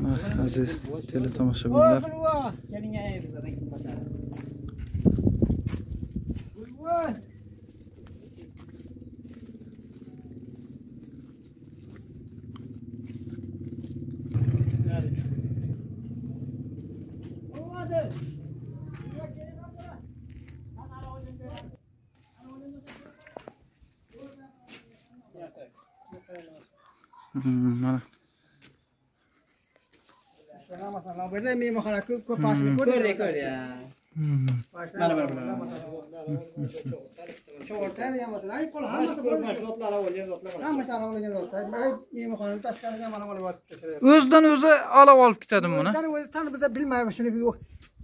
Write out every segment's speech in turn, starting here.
Ah, aziz tele tomoshabinlar mana ko'rdik. ya. Hmm. Mana mana mana. Şu ortaya ya masalah ay kol hamma ko mas lotlar olacak lotlar. Hamma sana olacak lotlar. Ay mi makan tas karga mana mana vat. o'zidan o'zi olov olib ketadimi buni Sen o sen bize bilmaymiz şunu bir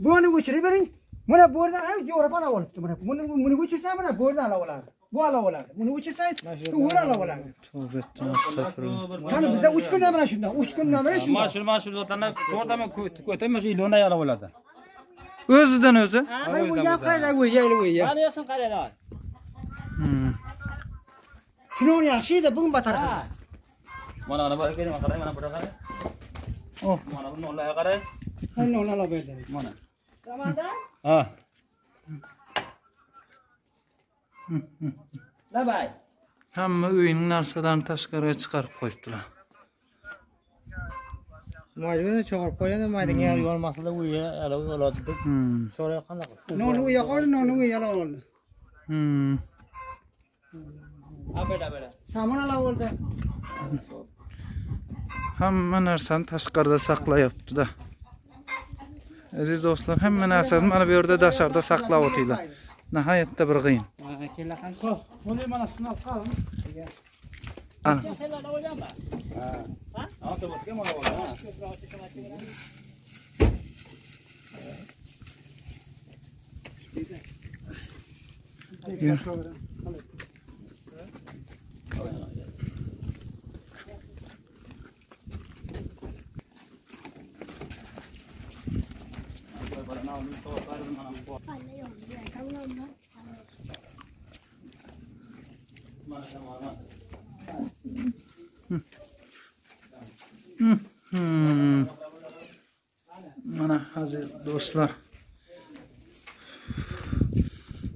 bunu uçuru verin. Buna buradan ay jora para oldu. Buna bunu bunu uçursa bana buradan ala olar. Bu ala olar. Bunu uçursa bu ala olar. tavba etdim astag'firulloh Sen bize uç gün demene şundan. Uç gün demene şundan. Mashhur mashhur zotlarni ko'rdaman ko'tayman shu ilona yala bo'ladi. o'zidan o'zi Ay bu ya kayla bu ya bu ya. Mana yo'sin qaraylar. Hmm. Şunu yaxshi edi bugun batar. Mana ana ekan, mana qarang, mana bura qarang. Oh. Mana buni nollarga qarang. Ona la berdi. Mana. Ha. Labay. hamma uyning narsalarini tashqariga chiqarib qo'yibdilar Majburiy chaqirib qo'yadi, maydaga yormaslar uyga ala oladi deb Hmm. so'ray qanaqa. Nonu uya la oldi. Hmm. Abada abada. Saman ala oldi. hamma narsani tashqarida saqlayapti-da. Aziz do'stlar, hamma narsani mana bu yerda dasharda saqlab o'tinglar. Nihoyatda bir qiyin. Kirlakan. Kal. Olayım anasını al. Kal. Gel. Ana. Ha. Ha? Ama bakayım ona bak. Ha. Yürü. Anne yok. Tamam mı? Hmm. Mana aziz do'stlar.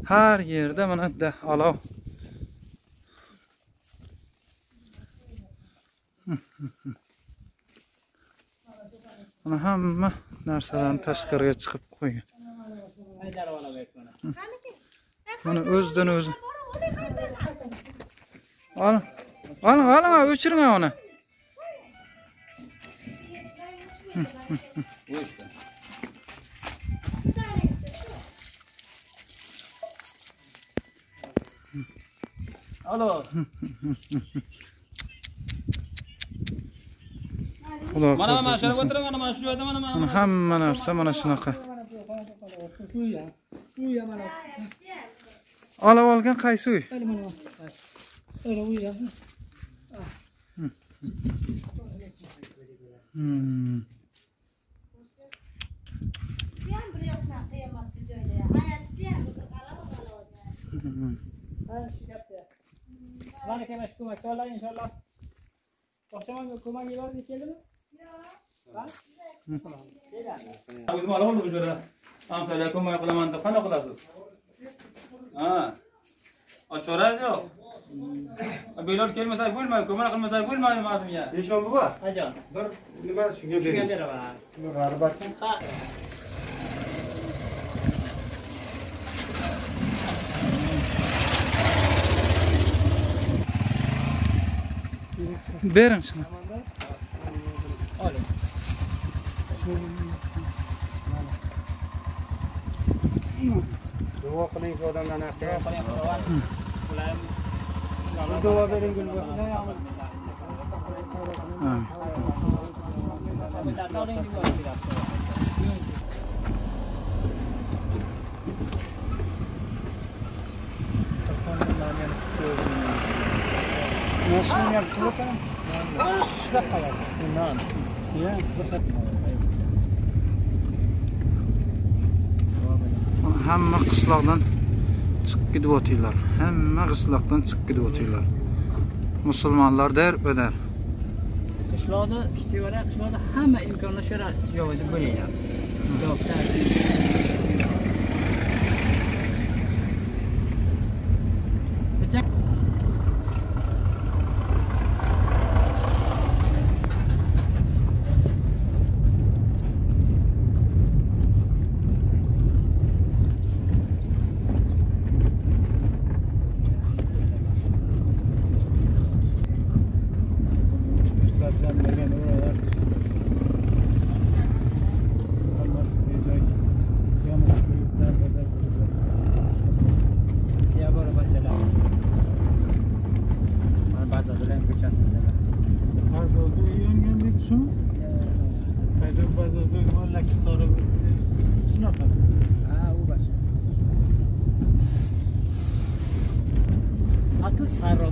Har yerda mana olov. Mana hamma narsalarni tashqariga chiqib qo'ygan. Mana o'zidan o'zi. Oling. Oling, oling, o'chiring uni. Alo. Xudo Mana mana shuni o'tiring, mana mana shu joyda mana mana. Hamma narsa mana shunaqa. Olib olgan qaysi uy? Öyle uyuyor. Hı. Hmm. Var ki meşgul maşallah inşallah. Kocaman kuma gibi bir kelime. Bizim ala oldu bu şöyle. Amsalakuma yapılamandı. Kana kulasız. Ha. O çoraz yok. Belor kelmasa bo'lmaydi, ko'mak qilmasa bo'lmaydi mardimga. Eshon buva, Ajon. bir nima shunga Shunga bering. beraman. G'arbatchi. Ha. Bering shuni. Oling. Duo qiling shu odamlarni aqliga. Qiling qilaman. Dua verin gülbü. Nasıl yaptın bakalım? Sıcak kalır. Naan. Ya. Hamma qışlardan chiqib ketyaptinglar hamma g'isloqdan chiqib ketyaptinglar musulmonlar derbadar qishloqda ishtevarak qishloqda hamma imkonlar shu yoqda bo'lyapti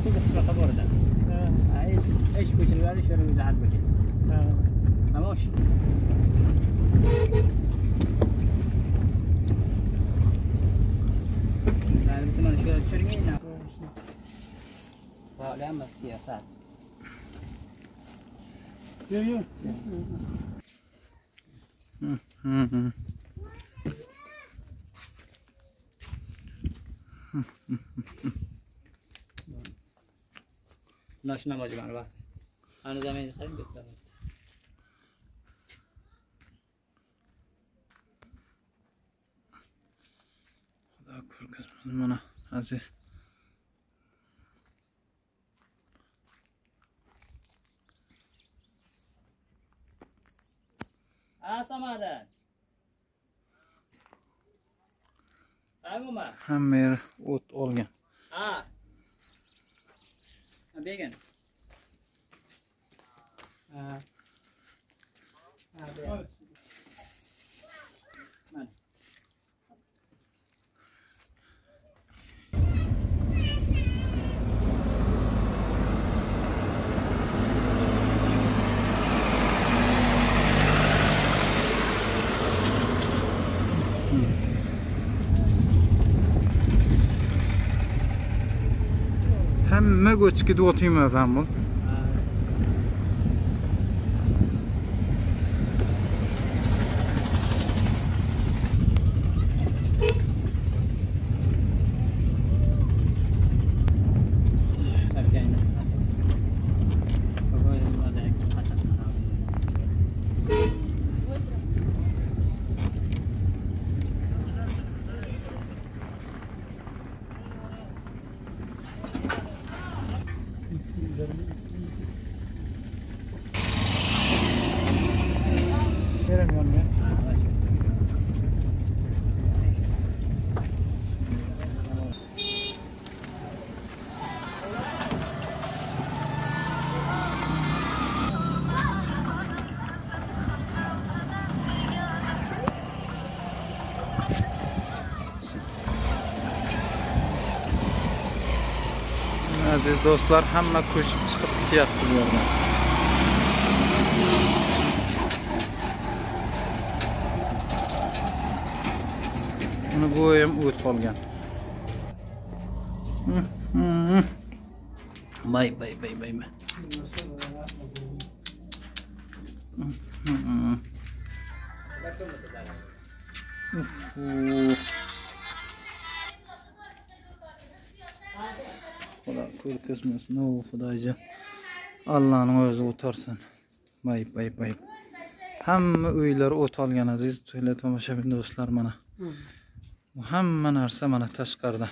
كنت حسب الخبر ده عايز إيش وش الوالد شو اللي زعل بجد ماوش يعني مثل ما شو شرمينا لا ما السياسات يو يو Mm-hmm. Mm-hmm. Namozi mana vaqt. Ana zaminda qarang bitta. Xudo ko'rgazmasin mana aziz. Ha samadan. Aymuma. Hamma yer o't olgan. Ha. Kaibigan. Ah. Uh, uh, oh, mogę ci kiedy o tym Veremiyorum ya. Aziz do'stlar, hamma ko'chib chiqib ketyapti bu yerdan. Uni ham o't olgan. Hı, hı, hı. Bay bay bay bay bay. Uf, uf. Xudo ko'rgazmasin O xudoji. Allohning o'zi o'tarsin. Bay bay bay. Hamma uylar o't olgan aziz to'ylar tomoshabin do'stlar mana. Bu hamma narsa mana tashqarida.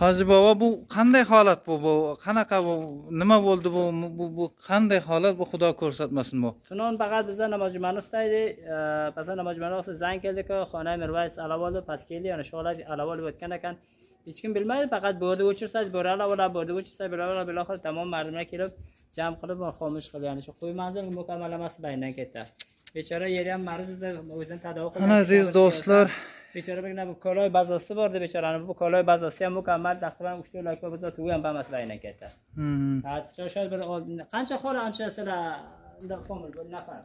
Hoji bobo bu qanday holat bu? Bu qanaqa bu? Nima bo'ldi bu? Bu bu qanday holat bu? Xudo ko'rsatmasin bu. Tunon faqat bizda namoz jumani ustaydi. pasa namoz jumani ostida zang keldi-ku, xona Mirvays alov past keldi, yana shu holat alov o'tgan ekan. هیچ کیم بلمید فقط برده و چرسد بره ولا برده و چرسد بره الا بلا خود تمام مردم کلب جمع قلب و خاموش قلب یعنی شو خوبی منزل مکمل است بینه کتا بیچاره یری هم مرض وزن تداوا کنه عزیز دوستلار. بیچاره بگنه به کلای بزاسته برده بیچاره به کالای بازاسته هم مکمل تقریبا گوشت لاک بزا تو هم به مسئله نه کتا حتی شاید بر قنچه خور انچه اصل ده خمر نفر.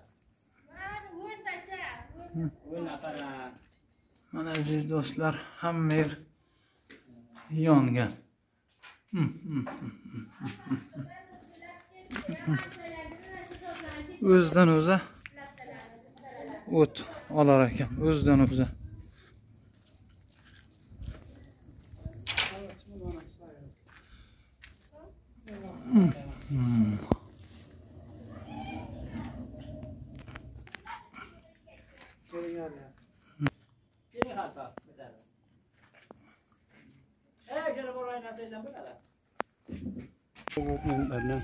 من عزیز دوستlar هم میر. Yongan. Hmm, hmm, hmm, o'zidan o'zi o't olar ekan o'zidan o'zi Hmm. Hernán.